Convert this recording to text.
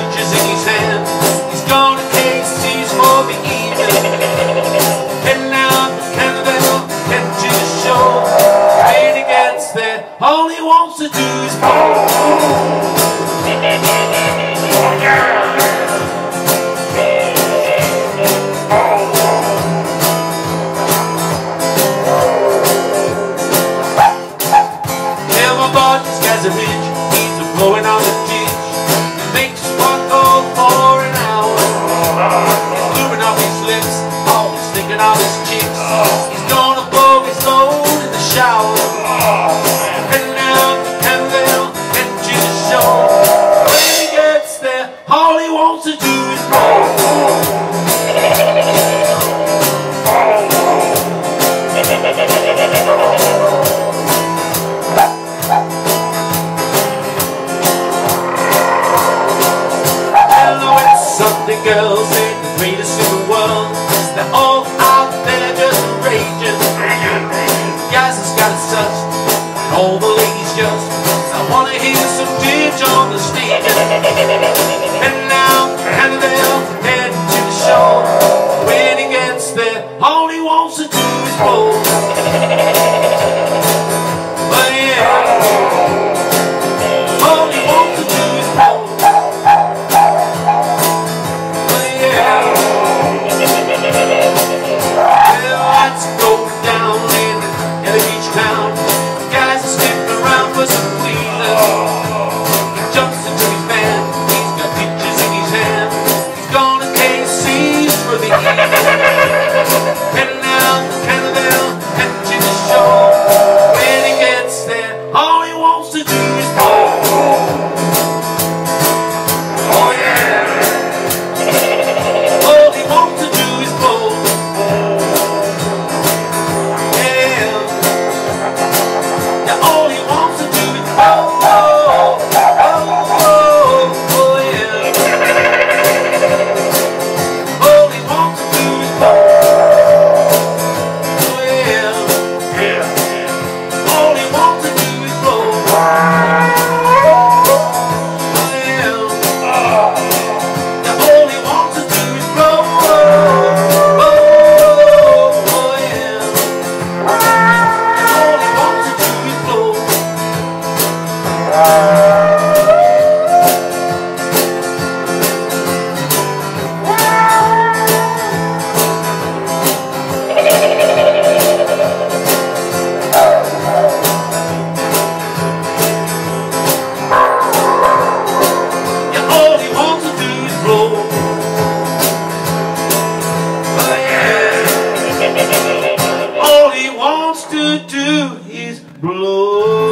pictures in his hand. He's gone to Casey's for the evening. Heading out to Canada, heading to the show. Playing against that. All he wants to do is play. all to do is Hello, it's girls the greatest in the world. They're all out there just raging Guys, it's got All the ladies just I wanna hear some ditch on the stage. All only wants to supposed to do. do is blow.